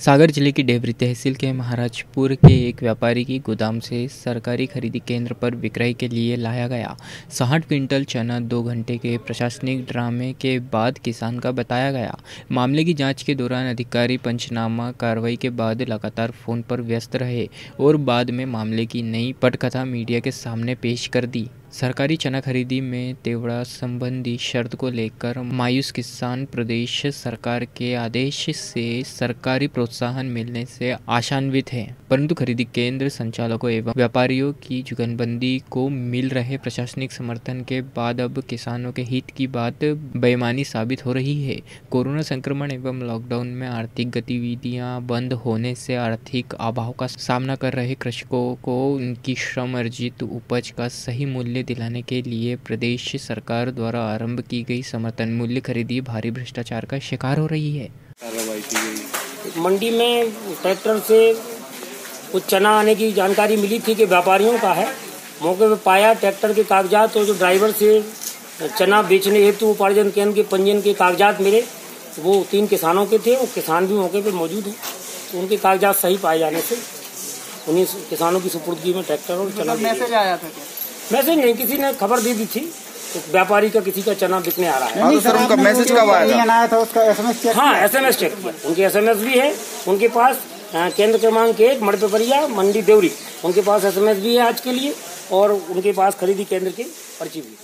सागर ज़िले की डेवरी तहसील के महाराजपुर के एक व्यापारी की गोदाम से सरकारी खरीदी केंद्र पर विक्रय के लिए लाया गया साठ क्विंटल चना दो घंटे के प्रशासनिक ड्रामे के बाद किसान का बताया गया। मामले की जाँच के दौरान अधिकारी पंचनामा कार्रवाई के बाद लगातार फ़ोन पर व्यस्त रहे और बाद में मामले की नई पटकथा मीडिया के सामने पेश कर दी। सरकारी चना खरीदी में तेवड़ा संबंधी शर्त को लेकर मायूस किसान प्रदेश सरकार के आदेश से सरकारी प्रोत्साहन मिलने से आशान्वित है। परंतु खरीदी केंद्र संचालकों एवं व्यापारियों की जुगनबंदी को मिल रहे प्रशासनिक समर्थन के बाद अब किसानों के हित की बात बेमानी साबित हो रही है। कोरोना संक्रमण एवं लॉकडाउन में आर्थिक गतिविधियाँ बंद होने से आर्थिक अभाव का सामना कर रहे कृषकों को उनकी श्रम अर्जित उपज का सही मूल्य मूल्य दिलाने के लिए प्रदेश सरकार द्वारा आरंभ की गई समर्थन मूल्य खरीदी भारी भ्रष्टाचार का शिकार हो रही है। मंडी में ट्रैक्टर से कुछ चना आने की जानकारी मिली थी कि व्यापारियों का है। मौके पर पाया ट्रैक्टर के कागजात और जो ड्राइवर से चना बेचने हेतु उपार्जन केंद्र के पंजीयन के कागजात मिले वो तीन किसानों के थे। और किसान भी मौके पर मौजूद हैं। तो उनके कागजात सही पाए जाने से उन्हीं किसानों की सुपुर्दगी में ट्रैक्टर और चना मतलब मैसेज आया था क्या? मैसेज नहीं किसी ने खबर दे दी थी तो व्यापारी का किसी का चना बिकने आ रहा है। नहीं सर उनका मैसेज कब आया था? उसका एसएमएस चेक हाँ एसएमएस चेक किया। उनके एसएमएस भी है उनके पास केंद्र क्रमांक एक मड़पेपरिया मंडी देवरी। उनके पास एसएमएस भी है आज के लिए और उनके पास खरीदी केंद्र के पर्ची भी।